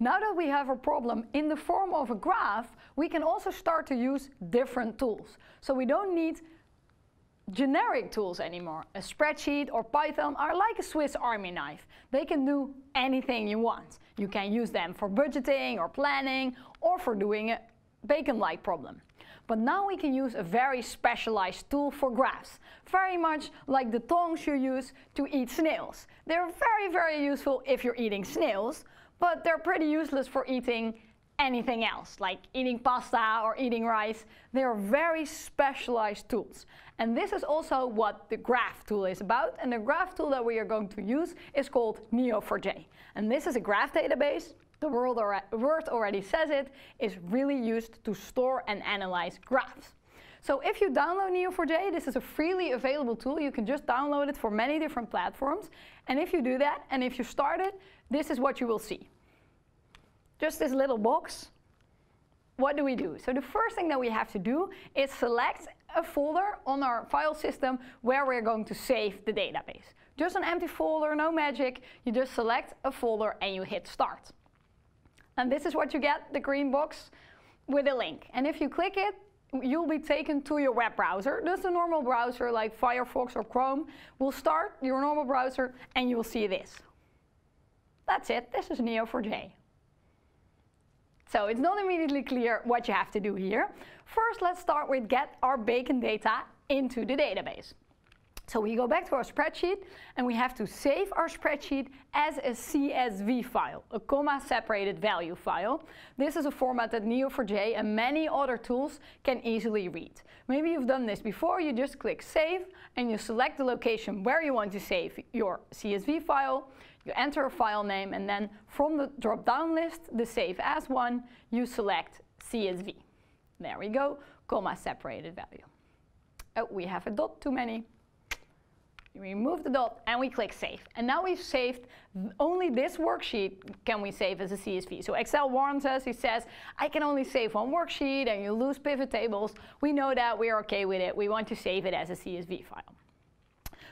Now that we have a problem in the form of a graph, we can also start to use different tools. So we don't need generic tools anymore. A spreadsheet or Python are like a Swiss army knife. They can do anything you want. You can use them for budgeting or planning or for doing a bacon-like problem. But now we can use a very specialized tool for graphs, very much like the tongs you use to eat snails. They're very, very useful if you're eating snails, but they're pretty useless for eating anything else, like eating pasta or eating rice. They are very specialized tools. And this is also what the graph tool is about. And the graph tool that we are going to use is called Neo4j. And this is a graph database. The word already says it, is really used to store and analyze graphs. So if you download Neo4j, this is a freely available tool. You can just download it for many different platforms. And if you do that, and if you start it, this is what you will see. Just this little box. What do we do? So the first thing that we have to do is select a folder on our file system where we're going to save the database. Just an empty folder, no magic. You just select a folder and you hit start. And this is what you get, the green box with a link. And if you click it, you'll be taken to your web browser. Just a normal browser like Firefox or Chrome will start your normal browser and you will see this. That's it, this is Neo4j. So it's not immediately clear what you have to do here. First, let's start with get our bacon data into the database. So we go back to our spreadsheet and we have to save our spreadsheet as a CSV file, a comma separated value file. This is a format that Neo4j and many other tools can easily read. Maybe you've done this before, you just click save and you select the location where you want to save your CSV file, you enter a file name and then from the drop down list, the save as one, you select CSV. There we go, comma separated value. Oh, we have a dot too many. We remove the dot and we click save. And now we've saved only this worksheet can we save as a CSV. So Excel warns us, it says, I can only save one worksheet and you lose pivot tables. We know that, we're okay with it. We want to save it as a CSV file.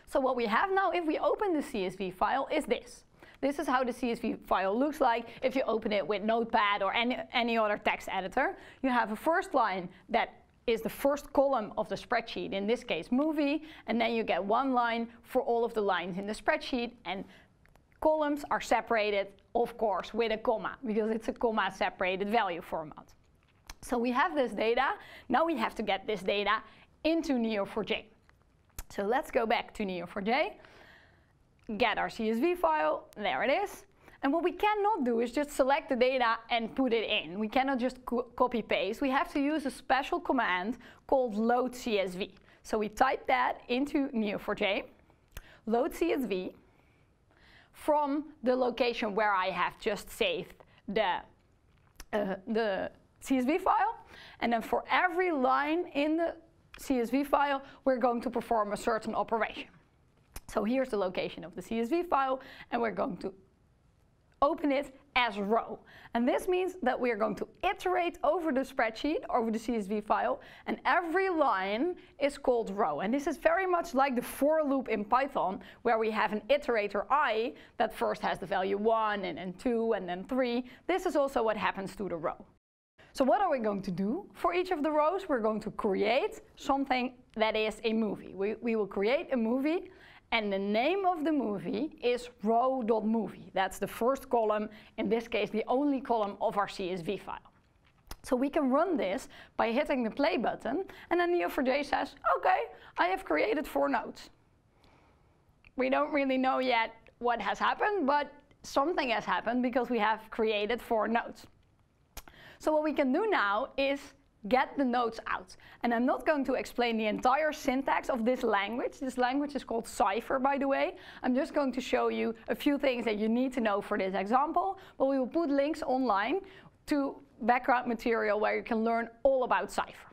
So what we have now, if we open the CSV file, is this. This is how the CSV file looks like if you open it with Notepad or any, any other text editor. You have a first line that is the first column of the spreadsheet, in this case movie, and then you get one line for all of the lines in the spreadsheet, and columns are separated, of course, with a comma, because it's a comma separated value format. So we have this data, now we have to get this data into Neo4j. So let's go back to Neo4j, get our CSV file, there it is, and what we cannot do is just select the data and put it in. We cannot just co copy paste. We have to use a special command called load CSV. So we type that into Neo4j, load CSV from the location where I have just saved the, uh, the CSV file. And then for every line in the CSV file, we're going to perform a certain operation. So here's the location of the CSV file, and we're going to open it as row. And this means that we are going to iterate over the spreadsheet, over the CSV file, and every line is called row. And this is very much like the for loop in Python, where we have an iterator i that first has the value 1, and then 2, and then 3. This is also what happens to the row. So what are we going to do? For each of the rows, we're going to create something that is a movie. We, we will create a movie and the name of the movie is row.movie. That's the first column, in this case the only column of our CSV file. So we can run this by hitting the play button and then Neo4j says, okay, I have created four nodes. We don't really know yet what has happened, but something has happened because we have created four nodes. So what we can do now is get the nodes out. And I'm not going to explain the entire syntax of this language. This language is called Cypher, by the way. I'm just going to show you a few things that you need to know for this example, but we will put links online to background material where you can learn all about Cypher.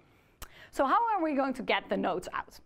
So how are we going to get the nodes out?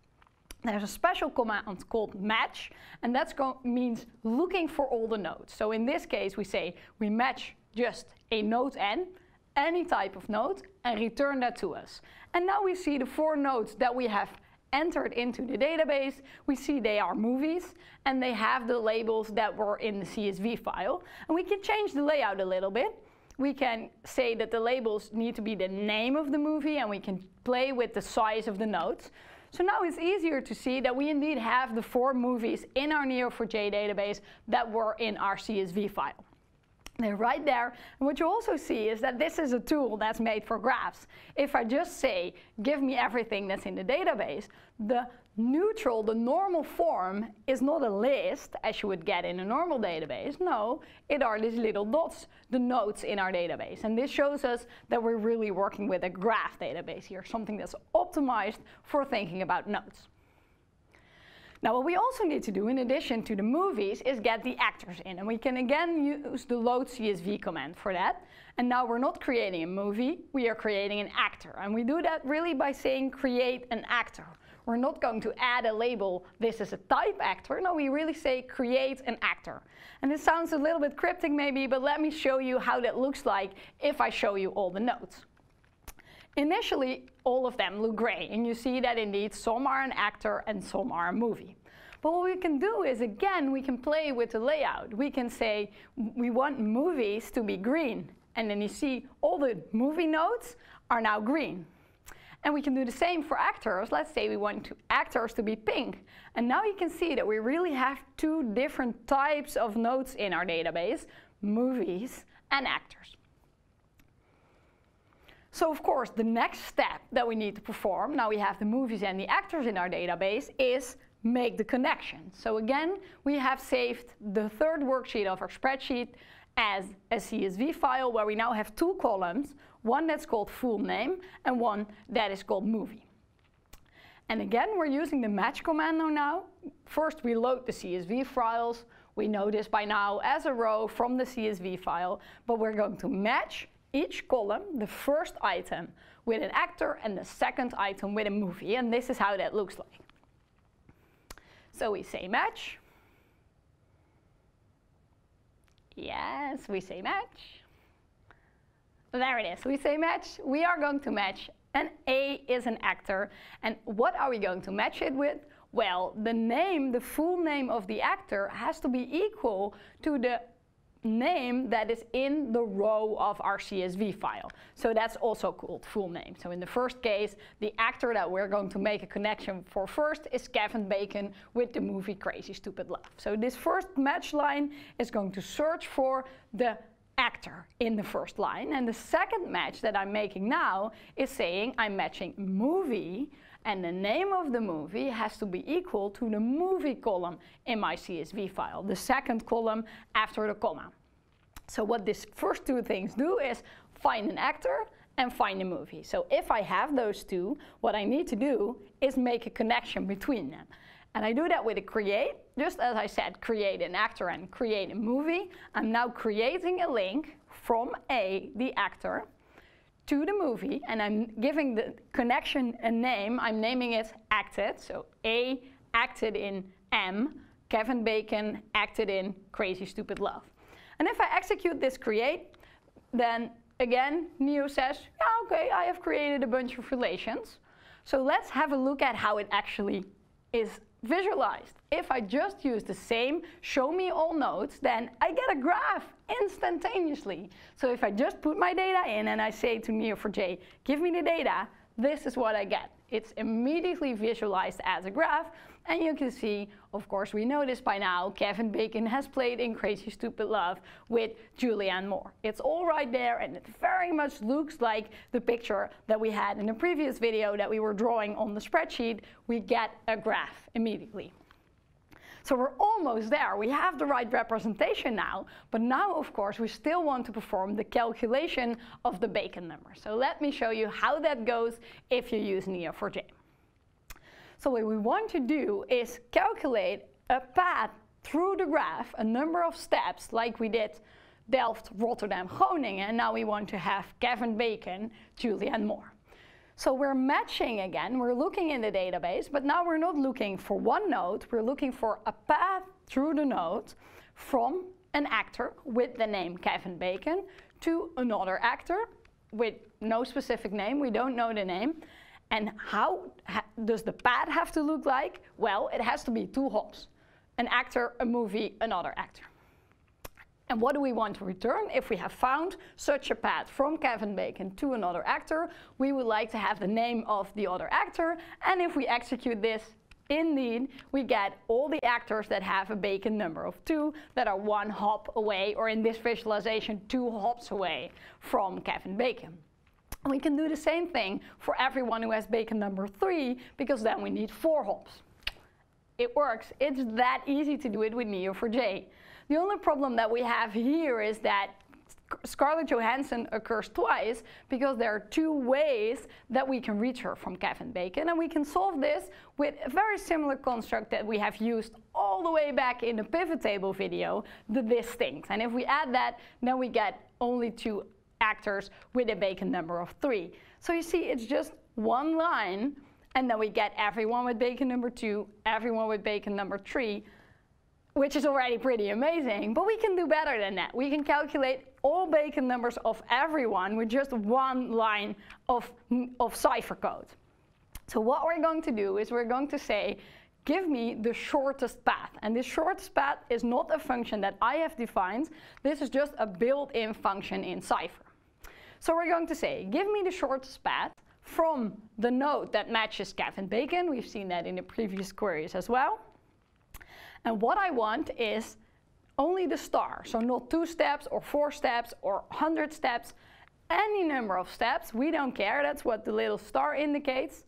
There's a special command called match, and that means looking for all the nodes. So in this case, we say we match just a node n, any type of node and return that to us. And now we see the four nodes that we have entered into the database. We see they are movies and they have the labels that were in the CSV file. And we can change the layout a little bit. we can say that the labels need to be the name of the movie and we can play with the size of the notes. So now it's easier to see that we indeed have the four movies in our Neo4j database that were in our CSV file. They're right there. And what you also see is that this is a tool that's made for graphs. If I just say, give me everything that's in the database, the neutral, the normal form is not a list as you would get in a normal database. No, it are these little dots, the nodes in our database. And this shows us that we're really working with a graph database here, something that's optimized for thinking about nodes. Now what we also need to do in addition to the movies is get the actors in. And we can again use the load CSV command for that. And now we're not creating a movie, we are creating an actor. And we do that really by saying create an actor. We're not going to add a label, this is a type actor. No, we really say create an actor. And this sounds a little bit cryptic maybe, but let me show you how that looks like if I show you all the nodes. Initially, all of them look gray, and you see that indeed some are an actor and some are a movie. But what we can do is, again, we can play with the layout. We can say we want movies to be green, and then you see all the movie nodes are now green. And we can do the same for actors. Let's say we want to actors to be pink. And now you can see that we really have two different types of nodes in our database, movies and actors. So of course, the next step that we need to perform, now we have the movies and the actors in our database, is make the connection. So again, we have saved the third worksheet of our spreadsheet as a CSV file where we now have two columns, one that's called full name and one that is called movie. And again, we're using the match command now. First, we load the CSV files. We know this by now as a row from the CSV file, but we're going to match each column the first item with an actor and the second item with a movie. And this is how that looks like. So we say match. Yes, we say match. There it is. We say match. We are going to match and A is an actor. And what are we going to match it with? Well, the name, the full name of the actor has to be equal to the name that is in the row of our CSV file. So that's also called full name. So in the first case, the actor that we're going to make a connection for first is Kevin Bacon with the movie Crazy Stupid Love. So this first match line is going to search for the actor in the first line. And the second match that I'm making now is saying I'm matching movie and the name of the movie has to be equal to the movie column in my CSV file, the second column after the comma. So what these first two things do is find an actor and find a movie. So if I have those two, what I need to do is make a connection between them. And I do that with a create, just as I said, create an actor and create a movie. I'm now creating a link from A, the actor, to the movie, and I'm giving the connection a name. I'm naming it acted. So A acted in M, Kevin Bacon acted in Crazy Stupid Love. And if I execute this create, then again, Neo says, yeah, okay, I have created a bunch of relations. So let's have a look at how it actually is visualized. If I just use the same show me all nodes, then I get a graph instantaneously. So if I just put my data in and I say to Neo4j, give me the data, this is what I get. It's immediately visualized as a graph, and you can see, of course, we know this by now, Kevin Bacon has played in Crazy Stupid Love with Julianne Moore. It's all right there, and it very much looks like the picture that we had in the previous video that we were drawing on the spreadsheet. We get a graph immediately. So we're almost there. We have the right representation now, but now, of course, we still want to perform the calculation of the Bacon number. So let me show you how that goes if you use Neo4j. So what we want to do is calculate a path through the graph, a number of steps like we did Delft, Rotterdam, Groningen, and now we want to have Kevin Bacon, Julianne Moore. So we're matching again, we're looking in the database, but now we're not looking for one node, we're looking for a path through the node from an actor with the name Kevin Bacon to another actor with no specific name, we don't know the name. And how does the path have to look like? Well, it has to be two hops. An actor, a movie, another actor. And what do we want to return? If we have found such a path from Kevin Bacon to another actor, we would like to have the name of the other actor. And if we execute this, indeed, we get all the actors that have a Bacon number of 2 that are one hop away, or in this visualization, two hops away from Kevin Bacon. We can do the same thing for everyone who has Bacon number 3, because then we need four hops. It works. It's that easy to do it with Neo4j. The only problem that we have here is that Scarlett Johansson occurs twice because there are two ways that we can reach her from Kevin Bacon. And we can solve this with a very similar construct that we have used all the way back in the pivot table video, the distinct. And if we add that, then we get only two actors with a Bacon number of three. So you see, it's just one line, and then we get everyone with Bacon number two, everyone with Bacon number three, which is already pretty amazing, but we can do better than that. We can calculate all Bacon numbers of everyone with just one line of, of Cypher code. So what we're going to do is we're going to say, give me the shortest path. And this shortest path is not a function that I have defined. This is just a built-in function in Cypher. So we're going to say, give me the shortest path from the node that matches Kevin Bacon. We've seen that in the previous queries as well. And what I want is only the star. So not two steps or four steps or 100 steps, any number of steps. We don't care. That's what the little star indicates.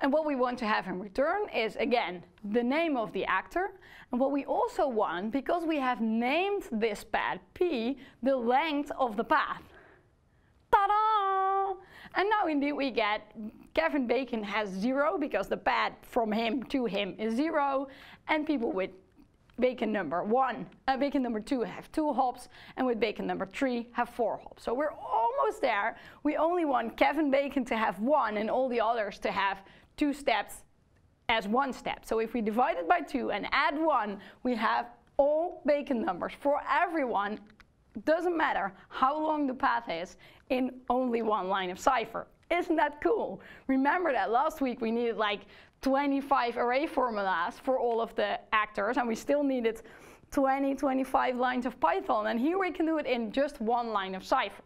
And what we want to have in return is, again, the name of the actor. And what we also want, because we have named this pad P, the length of the path. Ta-da! And now indeed we get Kevin Bacon has zero because the pad from him to him is zero. And people with bacon number one, uh, bacon number two have two hops, and with bacon number three have four hops. So we're almost there. We only want Kevin Bacon to have one and all the others to have two steps as one step. So if we divide it by two and add one, we have all bacon numbers for everyone, doesn't matter how long the path is, in only one line of Cypher. Isn't that cool? Remember that last week we needed like 25 array formulas for all of the actors, and we still needed 20, 25 lines of Python. And here we can do it in just one line of Cypher.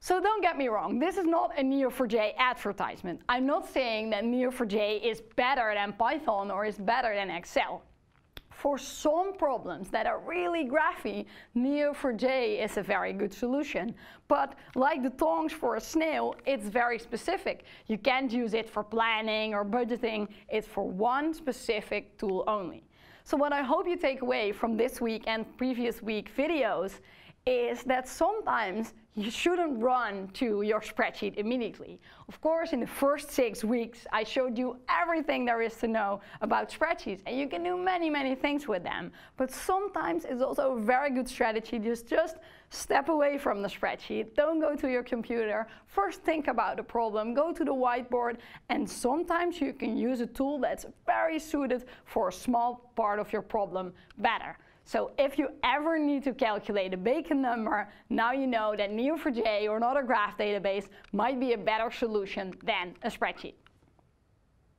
So don't get me wrong, this is not a Neo4j advertisement. I'm not saying that Neo4j is better than Python or is better than Excel. For some problems that are really graphy, Neo4j is a very good solution. But like the tongs for a snail, it's very specific. You can't use it for planning or budgeting. It's for one specific tool only. So what I hope you take away from this week and previous week videos is that sometimes you shouldn't run to your spreadsheet immediately. Of course, in the first six weeks, I showed you everything there is to know about spreadsheets, and you can do many, many things with them. But sometimes it's also a very good strategy just, just step away from the spreadsheet. Don't go to your computer. First think about the problem, go to the whiteboard, and sometimes you can use a tool that's very suited for a small part of your problem better. So if you ever need to calculate a Bacon number, now you know that Neo4j or another graph database might be a better solution than a spreadsheet.